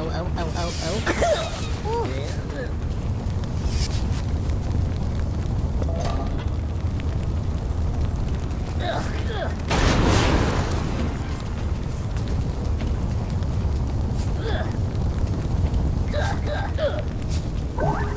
oh, oh, oh.